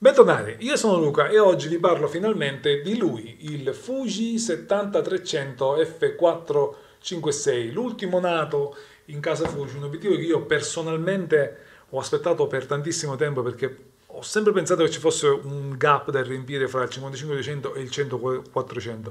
Bentornati, io sono Luca e oggi vi parlo finalmente di lui, il Fuji 7300 F456, l'ultimo nato in casa Fuji, un obiettivo che io personalmente ho aspettato per tantissimo tempo perché ho sempre pensato che ci fosse un gap da riempire fra il 55-200 e il 100-400,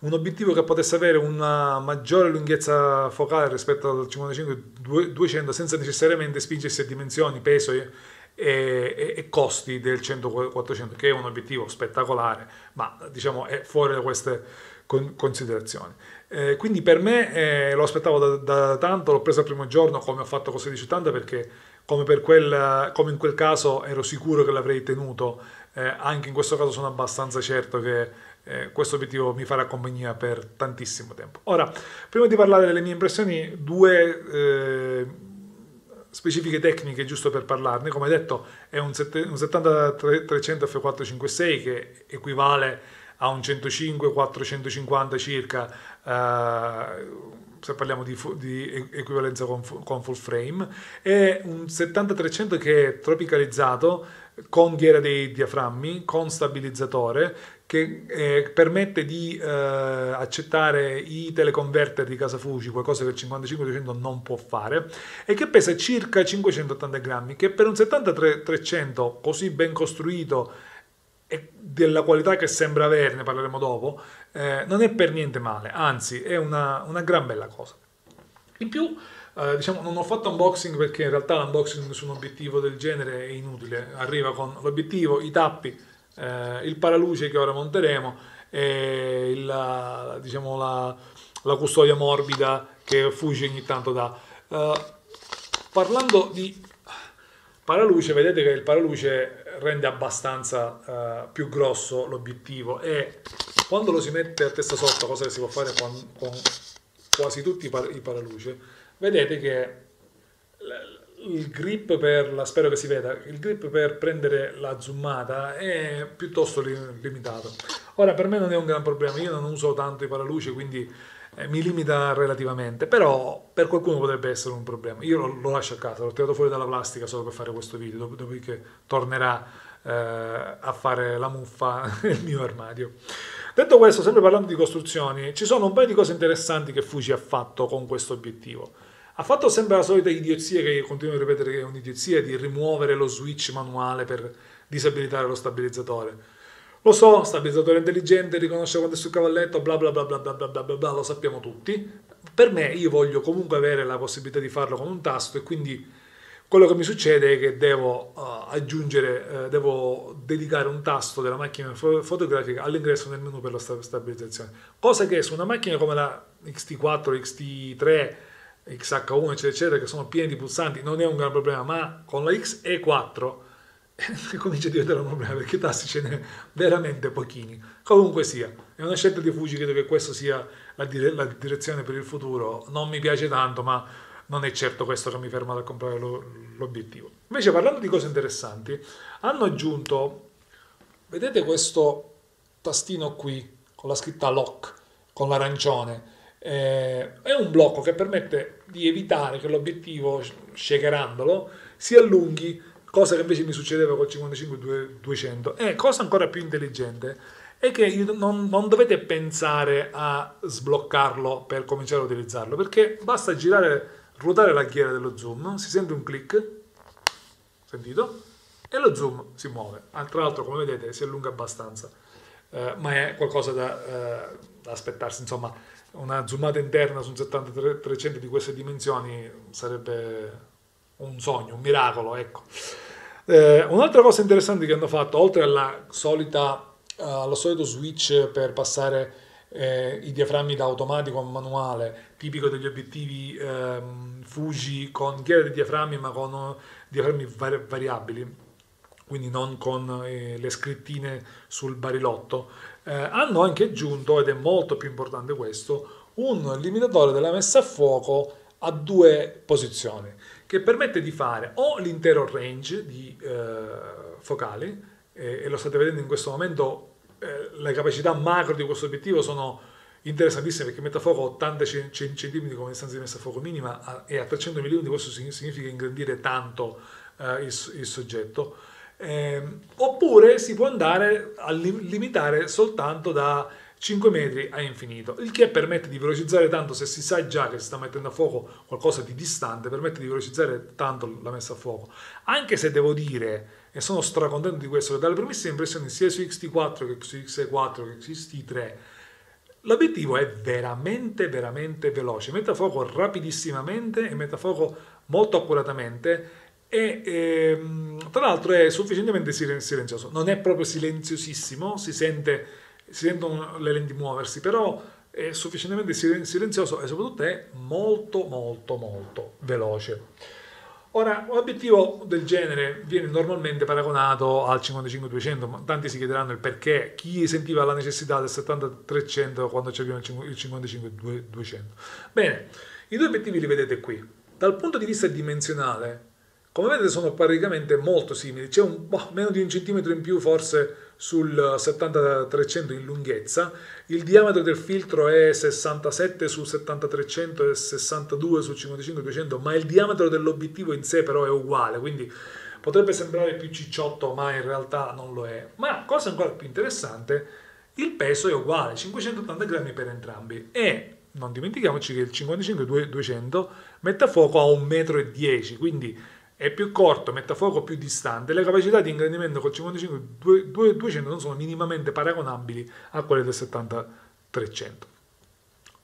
un obiettivo che potesse avere una maggiore lunghezza focale rispetto al 55-200 senza necessariamente spingersi a dimensioni, peso e e, e, costi del 100-400 che è un obiettivo spettacolare ma diciamo è fuori da queste considerazioni. Eh, quindi per me eh, lo aspettavo da, da, tanto l'ho preso il primo giorno come ho fatto con 1680 perché come, per quel, come in quel caso ero sicuro che l'avrei tenuto eh, anche in questo caso sono abbastanza certo che eh, questo obiettivo mi farà compagnia per tantissimo tempo. Ora prima di parlare delle mie impressioni due eh, specifiche tecniche giusto per parlarne, come detto è un, 70-300 F456 che equivale a un 105-450 circa eh, se parliamo di, di equivalenza con, con, full frame, è un 70-300 che è tropicalizzato con ghiera dei diaframmi, con stabilizzatore, che eh, permette di eh, accettare i teleconverter di casa Fuji, qualcosa che il 55-200 non può fare, e che pesa circa 580 grammi, che per un 70-300 così ben costruito e della qualità che sembra avere, ne parleremo dopo, eh, non è per niente male, anzi è una, una gran bella cosa. In più, eh, diciamo, non ho fatto unboxing perché in realtà l'unboxing su un obiettivo del genere è inutile, arriva con l'obiettivo, i tappi, eh, il paraluce che ora monteremo e il, diciamo, la, la, custodia morbida che Fuji ogni tanto dà. Uh, parlando di paraluce, vedete che il paraluce rende abbastanza uh, più grosso l'obiettivo e quando lo si mette a testa sotto, cosa che si può fare con, con quasi tutti i, par- i paraluce, vedete che il grip per la, spero che si veda, il grip per prendere la zoomata è piuttosto limitato. Ora per me non è un gran problema, io non uso tanto i paraluce, quindi eh, mi limita relativamente, però per qualcuno potrebbe essere un problema. Io lo, lo lascio a casa, l'ho tirato fuori dalla plastica solo per fare questo video, dop- dopodiché tornerà eh, a fare la muffa nel mio armadio. Detto questo, sempre parlando di costruzioni, ci sono un paio di cose interessanti che Fuji ha fatto con questo obiettivo. Ha fatto sempre la solita idiozia che continuo a ripetere che è un'idiozia di rimuovere lo switch manuale per disabilitare lo stabilizzatore. Lo so, stabilizzatore intelligente, riconosce quando è sul cavalletto, bla bla bla bla bla bla bla bla, lo sappiamo tutti. Per me io voglio comunque avere la possibilità di farlo con un tasto e quindi quello che mi succede è che devo uh, aggiungere, uh, devo dedicare un tasto della macchina fotografica all'ingresso del menu per la stabilizzazione. Cosa che su una macchina come la XT4, XT3, XH1 eccetera eccetera che sono pieni di pulsanti non è un gran problema ma con la XE4 comincia a diventare un problema perché i tasti ce n'è veramente pochini. Comunque sia è una scelta di Fuji credo che questa sia la, dire- la, direzione per il futuro. Non mi piace tanto ma non è certo questo che mi ferma da comprare lo- l'obiettivo. Invece parlando di cose interessanti hanno aggiunto vedete questo tastino qui con la scritta lock con l'arancione eh, è un blocco che permette di evitare che l'obiettivo, shakerandolo, si allunghi, cosa che invece mi succedeva col 55-200. E cosa ancora più intelligente è che non, non, dovete pensare a sbloccarlo per cominciare a utilizzarlo, perché basta girare, ruotare la ghiera dello zoom, si sente un click, sentito? E lo zoom si muove. Tra l'altro, come vedete, si allunga abbastanza, eh, ma è qualcosa da, eh, da aspettarsi, insomma una zoomata interna su un 70-300 di queste dimensioni sarebbe un sogno, un miracolo, ecco. Eh, un'altra cosa interessante che hanno fatto, oltre alla solita, allo solito switch per passare eh, i diaframmi da automatico a manuale, tipico degli obiettivi ehm, Fuji con ghiera di diaframmi ma con diaframmi vari- variabili, quindi non con eh, le scrittine sul barilotto, eh, hanno anche aggiunto, ed è molto più importante questo, un limitatore della messa a fuoco a due posizioni, che permette di fare o l'intero range di eh, focali, e lo state vedendo in questo momento, eh, le capacità macro di questo obiettivo sono interessantissime perché mette a fuoco 80 cm come distanza di messa a fuoco minima e a 300 mm questo significa ingrandire tanto eh, il, il, soggetto Eh, oppure si può andare a limitare soltanto da 5 metri a infinito, il che permette di velocizzare tanto se si sa già che si sta mettendo a fuoco qualcosa di distante, permette di velocizzare tanto la messa a fuoco. Anche se devo dire, e sono stracontento di questo, che dalle primissime impressioni sia su XT4 che su X4 che su XT3, l'obiettivo è veramente, veramente veloce, mette a fuoco rapidissimamente e mette a fuoco molto accuratamente e ehm, tra l'altro è sufficientemente silenzioso, non è proprio silenziosissimo, si sente si sentono le lenti muoversi, però è sufficientemente silenzioso e soprattutto è molto molto molto veloce. Ora, un obiettivo del genere viene normalmente paragonato al 55-200, ma tanti si chiederanno il perché, chi sentiva la necessità del 70-300 quando c'era il 55-200. Bene, i due obiettivi li vedete qui. Dal punto di vista dimensionale, come vedete sono praticamente molto simili, c'è un, boh, meno di un centimetro in più forse sul 70-300 in lunghezza, il diametro del filtro è 67 su 70-300 e 62 su 55-200, ma il diametro dell'obiettivo in sé però è uguale, quindi potrebbe sembrare più cicciotto, ma in realtà non lo è. Ma cosa ancora più interessante, il peso è uguale, 580 grammi per entrambi. E non dimentichiamoci che il 55-200 mette a fuoco a 1,10 m, quindi è più corto, mette a fuoco più distante, le capacità di ingrandimento col 55-200 non sono minimamente paragonabili a quelle del 70-300.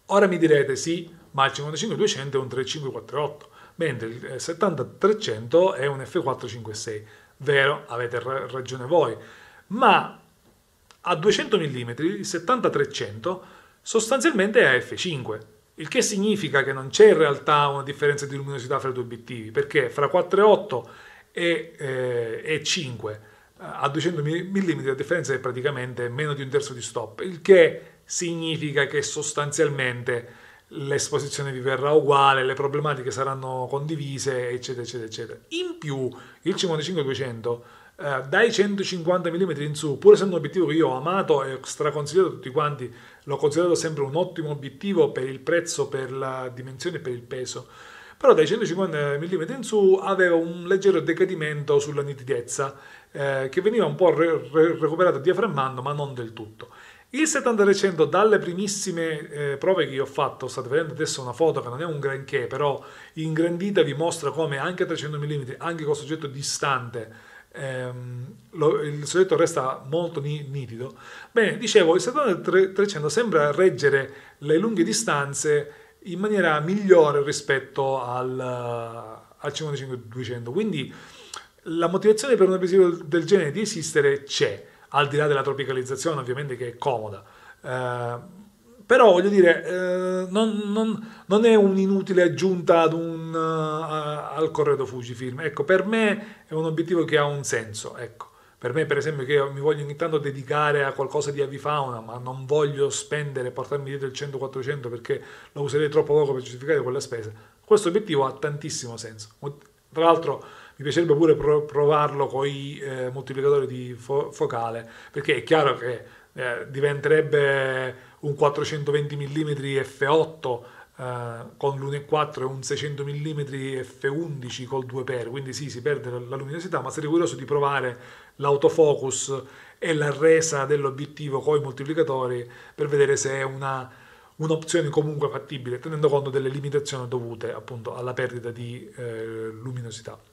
Ora mi direte sì, ma il 55-200 è un 3548, mentre il 70-300 è un F456. Vero, avete ragione voi, ma a 200 mm il 70-300 sostanzialmente è F5 il che significa che non c'è in realtà una differenza di luminosità fra i due obiettivi, perché fra 4,8 e, eh, e 5 eh, a 200 mm la differenza è praticamente meno di un terzo di stop, il che significa che sostanzialmente l'esposizione vi verrà uguale, le problematiche saranno condivise, eccetera, eccetera, eccetera. In più, il 55-200 eh, dai 150 mm in su, pur essendo un obiettivo che io ho amato e straconsigliato a tutti quanti, l'ho considerato sempre un ottimo obiettivo per il prezzo, per la dimensione e per il peso. Però dai 150 mm in su aveva un leggero decadimento sulla nitidezza eh, che veniva un po' re- re- recuperato diaframmando, ma non del tutto. Il 70% dalle primissime eh, prove che io ho fatto, state vedendo adesso una foto che non è un granché, però ingrandita vi mostra come anche a 300 mm, anche con soggetto distante, ehm, lo, il soggetto resta molto nitido. Bene, dicevo, il 700-300 sembra reggere le lunghe distanze in maniera migliore rispetto al, al 55-200, quindi la motivazione per un obiettivo del genere di esistere c'è, al di là della tropicalizzazione ovviamente che è comoda. Eh, però voglio dire, eh, non, non, non, è un'inutile aggiunta un, uh, al corredo Fujifilm. Ecco, per me è un obiettivo che ha un senso. Ecco. Per me, per esempio, che mi voglio ogni tanto dedicare a qualcosa di avifauna, ma non voglio spendere, portarmi dietro il 100-400 perché lo userei troppo poco per giustificare quella spesa. Questo obiettivo ha tantissimo senso. Tra l'altro mi piacerebbe pure provarlo con i eh, moltiplicatori di fo- focale, perché è chiaro che eh, diventerebbe un 420 mm f8 eh, con l'1.4 e un 600 mm f11 col 2x, quindi sì, si perde la luminosità, ma sarei curioso di provare l'autofocus e la resa dell'obiettivo con i moltiplicatori per vedere se è una, un'opzione comunque fattibile, tenendo conto delle limitazioni dovute appunto alla perdita di eh, luminosità.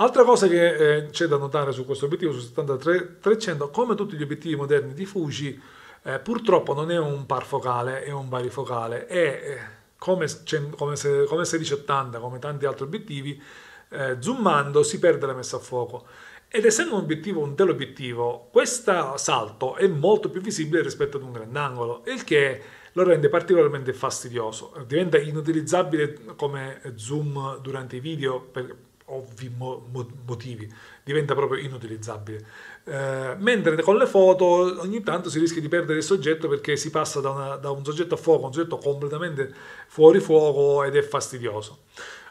Altra cosa che eh, c'è da notare su questo obiettivo, su 73-300, come tutti gli obiettivi moderni di Fuji, eh, purtroppo non è un par focale, è un barifocale, è eh, come, come, se, come 1680, come tanti altri obiettivi, eh, zoomando si perde la messa a fuoco. Ed essendo un obiettivo un teleobiettivo, questo salto è molto più visibile rispetto ad un grandangolo, il che lo rende particolarmente fastidioso. Diventa inutilizzabile come zoom durante i video per ovvi mo- motivi, diventa proprio inutilizzabile. Eh, mentre con le foto ogni tanto si rischia di perdere il soggetto perché si passa da, una, da un soggetto a fuoco a un soggetto completamente fuori fuoco ed è fastidioso.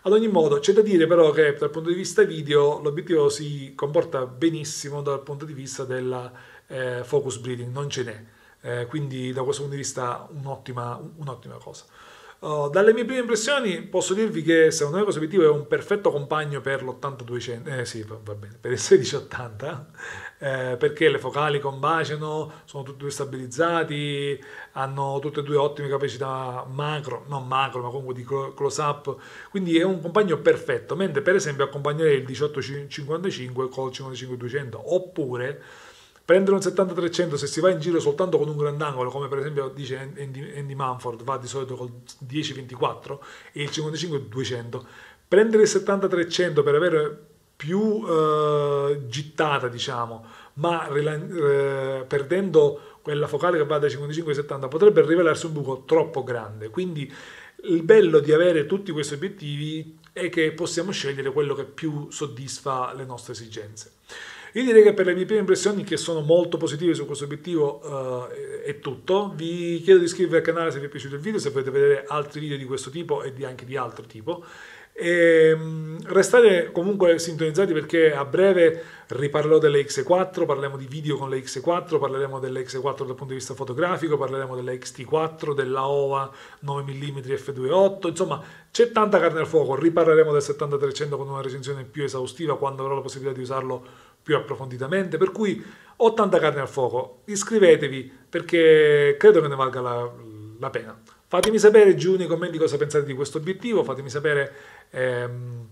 Ad ogni modo, c'è da dire però che dal punto di vista video l'obiettivo si comporta benissimo dal punto di vista del eh, focus breeding, non ce n'è. Eh, quindi da questo punto di vista un'ottima, un'ottima cosa. Uh, dalle mie prime impressioni posso dirvi che secondo me questo obiettivo è un perfetto compagno per l'80-200, eh sì, va bene, per il 1680, eh, perché le focali combaciano, sono tutti e due stabilizzati, hanno tutte e due ottime capacità macro, non macro, ma comunque di close up, quindi è un compagno perfetto, mentre per esempio accompagnerei il 1855 col 55-200, oppure Prendere un 70-300 se si va in giro soltanto con un grandangolo, come per esempio dice Andy, Andy Manford, va di solito col 10-24 e il 55-200. Prendere il 70-300 per avere più eh, gittata, diciamo, ma eh, perdendo quella focale che va dai 55 70 potrebbe rivelarsi un buco troppo grande. Quindi il bello di avere tutti questi obiettivi è che possiamo scegliere quello che più soddisfa le nostre esigenze. Io direi che per le mie prime impressioni, che sono molto positive su questo obiettivo, uh, è tutto. Vi chiedo di iscrivervi al canale se vi è piaciuto il video, se volete vedere altri video di questo tipo e di anche di altro tipo. E, um, restate comunque sintonizzati perché a breve riparlerò delle X4, parleremo di video con le X4, parleremo delle X4 dal punto di vista fotografico, parleremo delle XT4, della OVA 9mm f2.8, insomma c'è tanta carne al fuoco, riparleremo del 70-300 con una recensione più esaustiva quando avrò la possibilità di usarlo più approfonditamente, per cui ho tanta carne al fuoco, iscrivetevi perché credo che ne valga la, la pena. Fatemi sapere giù nei commenti cosa pensate di questo obiettivo, fatemi sapere ehm,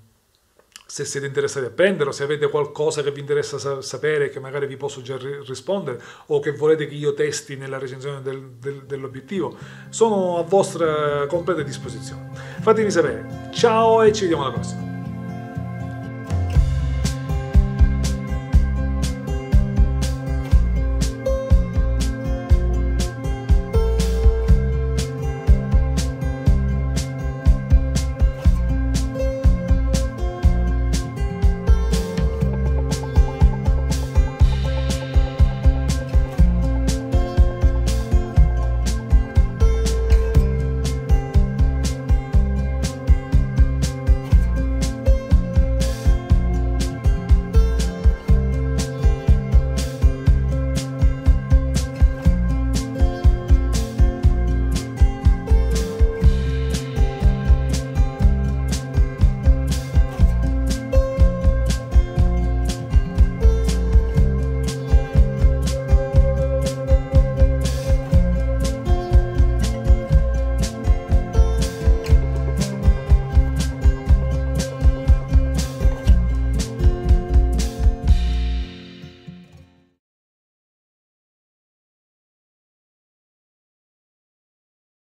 se siete interessati a prenderlo, se avete qualcosa che vi interessa sa- sapere che magari vi posso già ri- rispondere o che volete che io testi nella recensione del, del, dell'obiettivo, sono a vostra completa disposizione. Fatemi sapere. Ciao e ci vediamo alla prossima.